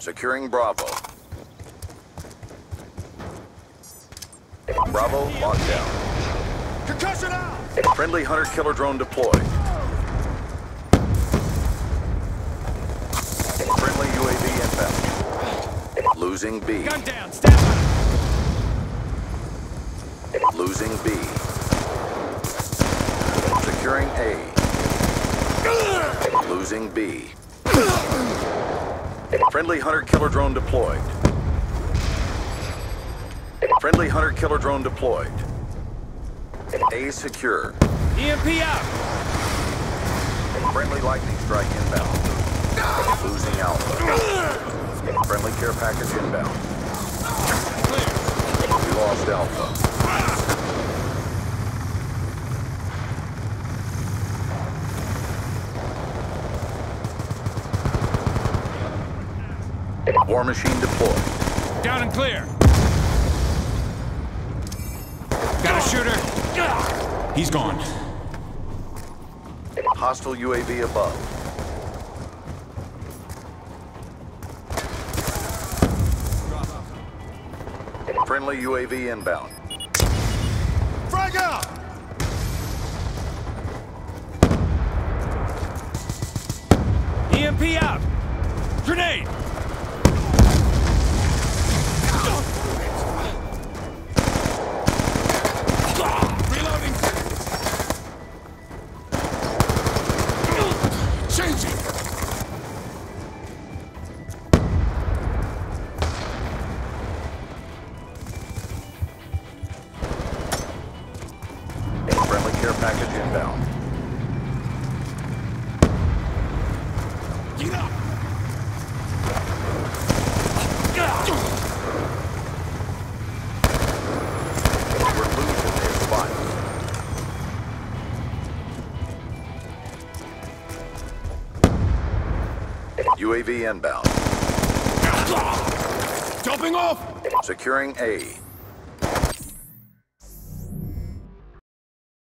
Securing Bravo. Bravo lockdown. Concussion out! Friendly hunter-killer drone deployed. Friendly UAV inbound. Losing B. Gun down, stand by! Losing B. Securing A. Losing B. Friendly hunter-killer drone deployed. Friendly hunter-killer drone deployed. A secure. EMP out! Friendly lightning strike inbound. Losing Alpha. Friendly care package inbound. We lost Alpha. War machine deployed. Down and clear. Got a shooter. He's gone. Hostile UAV above. Friendly UAV inbound. Frag out! EMP out! Grenade! Care package inbound. Get up! We're losing this fight. UAV inbound. Jumping off! Securing A.